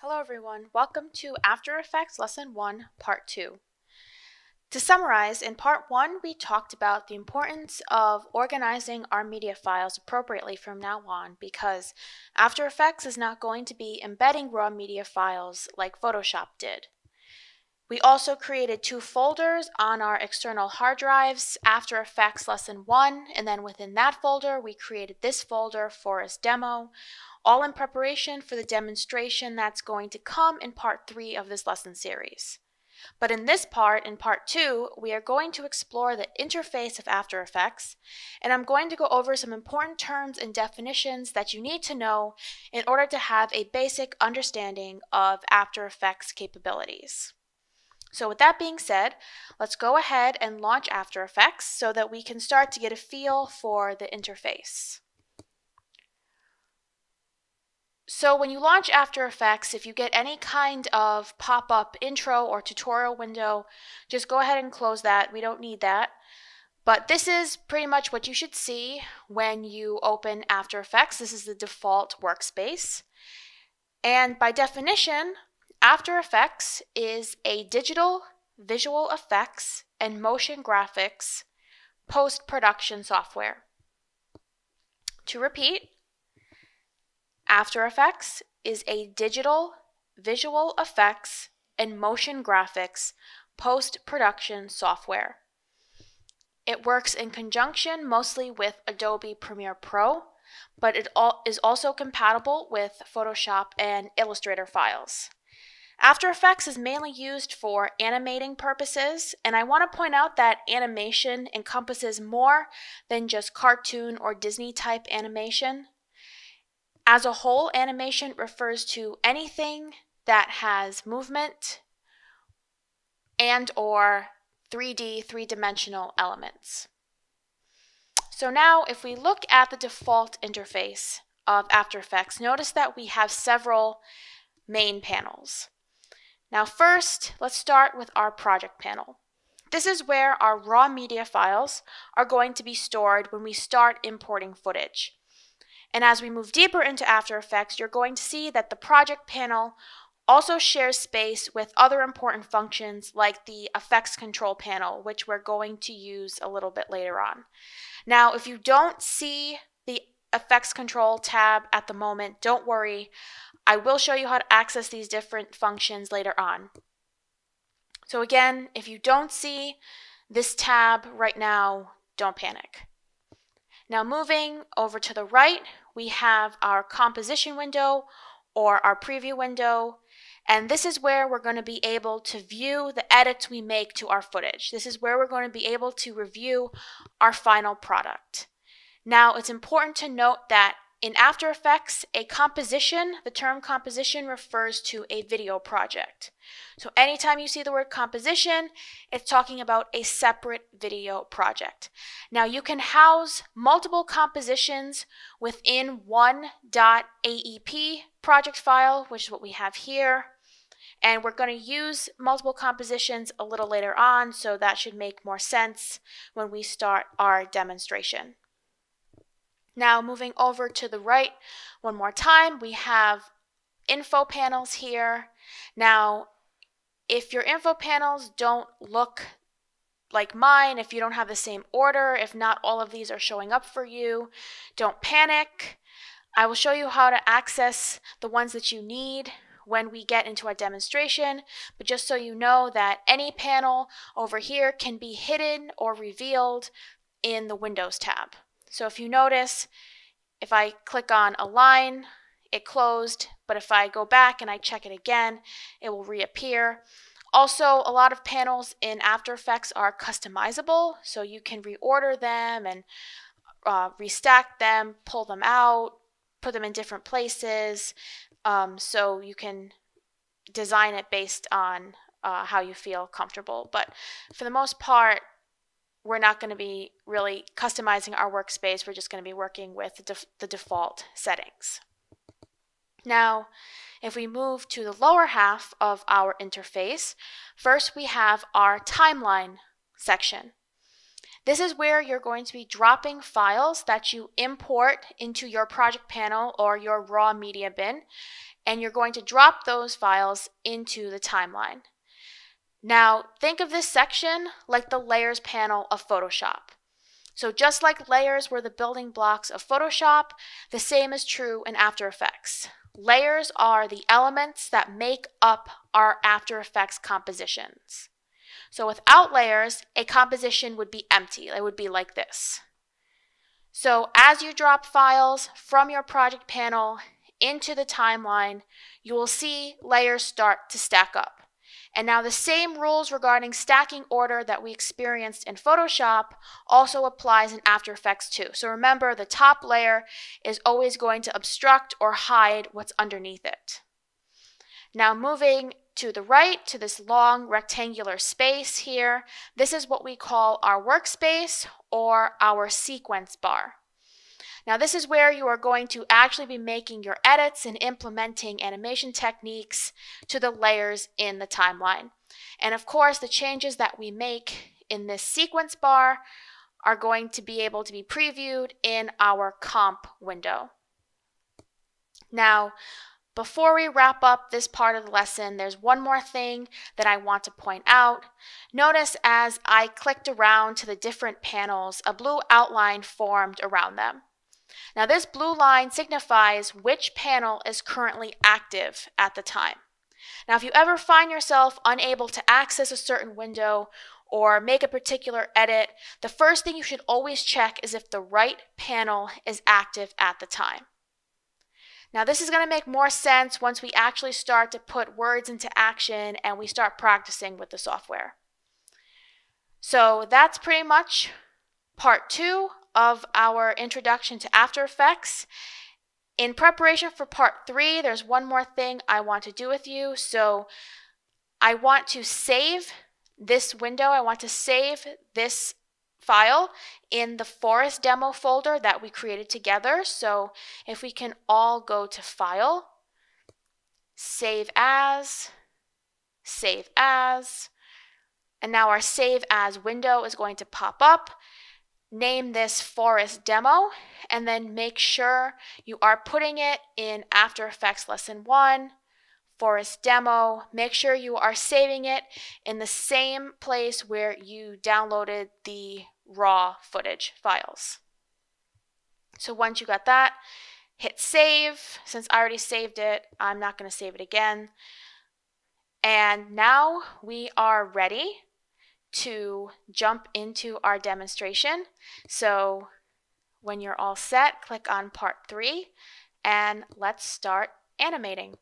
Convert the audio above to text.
Hello everyone, welcome to After Effects Lesson 1, Part 2. To summarize, in Part 1 we talked about the importance of organizing our media files appropriately from now on because After Effects is not going to be embedding raw media files like Photoshop did. We also created two folders on our external hard drives, After Effects Lesson 1, and then within that folder we created this folder forest demo, all in preparation for the demonstration that's going to come in part three of this lesson series. But in this part, in part two, we are going to explore the interface of After Effects, and I'm going to go over some important terms and definitions that you need to know in order to have a basic understanding of After Effects capabilities. So with that being said, let's go ahead and launch After Effects so that we can start to get a feel for the interface. So when you launch After Effects, if you get any kind of pop-up intro or tutorial window, just go ahead and close that. We don't need that. But this is pretty much what you should see when you open After Effects. This is the default workspace. And by definition, After Effects is a digital visual effects and motion graphics post-production software. To repeat, after Effects is a digital, visual effects, and motion graphics post-production software. It works in conjunction mostly with Adobe Premiere Pro, but it is also compatible with Photoshop and Illustrator files. After Effects is mainly used for animating purposes, and I want to point out that animation encompasses more than just cartoon or Disney type animation. As a whole, animation refers to anything that has movement and or 3D, three-dimensional elements. So now if we look at the default interface of After Effects, notice that we have several main panels. Now first, let's start with our project panel. This is where our raw media files are going to be stored when we start importing footage. And as we move deeper into After Effects, you're going to see that the project panel also shares space with other important functions like the effects control panel, which we're going to use a little bit later on. Now, if you don't see the effects control tab at the moment, don't worry. I will show you how to access these different functions later on. So again, if you don't see this tab right now, don't panic. Now moving over to the right, we have our composition window or our preview window. And this is where we're going to be able to view the edits we make to our footage. This is where we're going to be able to review our final product. Now, it's important to note that in After Effects, a composition, the term composition refers to a video project. So anytime you see the word composition, it's talking about a separate video project. Now you can house multiple compositions within one .aep project file, which is what we have here. And we're going to use multiple compositions a little later on, so that should make more sense when we start our demonstration. Now moving over to the right one more time, we have info panels here. Now, if your info panels don't look like mine, if you don't have the same order, if not all of these are showing up for you, don't panic. I will show you how to access the ones that you need when we get into our demonstration, but just so you know that any panel over here can be hidden or revealed in the Windows tab. So if you notice, if I click on Align, it closed, but if I go back and I check it again, it will reappear. Also, a lot of panels in After Effects are customizable, so you can reorder them and uh, restack them, pull them out, put them in different places, um, so you can design it based on uh, how you feel comfortable. But for the most part, we're not going to be really customizing our workspace. We're just going to be working with the, def the default settings. Now, if we move to the lower half of our interface, first we have our timeline section. This is where you're going to be dropping files that you import into your project panel or your raw media bin, and you're going to drop those files into the timeline. Now, think of this section like the layers panel of Photoshop. So just like layers were the building blocks of Photoshop, the same is true in After Effects. Layers are the elements that make up our After Effects compositions. So without layers, a composition would be empty. It would be like this. So as you drop files from your project panel into the timeline, you will see layers start to stack up. And now the same rules regarding stacking order that we experienced in Photoshop also applies in After Effects too. So remember the top layer is always going to obstruct or hide what's underneath it. Now moving to the right to this long rectangular space here, this is what we call our workspace or our sequence bar. Now this is where you are going to actually be making your edits and implementing animation techniques to the layers in the timeline. And of course, the changes that we make in this sequence bar are going to be able to be previewed in our comp window. Now, before we wrap up this part of the lesson, there's one more thing that I want to point out. Notice as I clicked around to the different panels, a blue outline formed around them. Now this blue line signifies which panel is currently active at the time. Now if you ever find yourself unable to access a certain window or make a particular edit, the first thing you should always check is if the right panel is active at the time. Now this is going to make more sense once we actually start to put words into action and we start practicing with the software. So that's pretty much part two of our introduction to After Effects. In preparation for part three, there's one more thing I want to do with you. So I want to save this window. I want to save this file in the forest demo folder that we created together. So if we can all go to File, Save As, Save As, and now our Save As window is going to pop up name this forest demo and then make sure you are putting it in After Effects Lesson 1, forest demo. Make sure you are saving it in the same place where you downloaded the raw footage files. So once you got that, hit save. Since I already saved it, I'm not going to save it again. And now we are ready to jump into our demonstration. So when you're all set, click on part three and let's start animating.